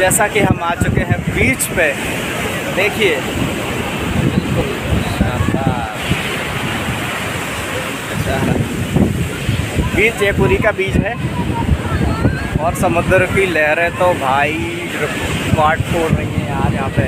जैसा कि हम आ चुके हैं बीच पे। देखिए। बीच ये बीच जयपुरी का बीच है। और समुद्र की लहरें तो भाई पाट फोड़ रही हैं यार यहाँ पे।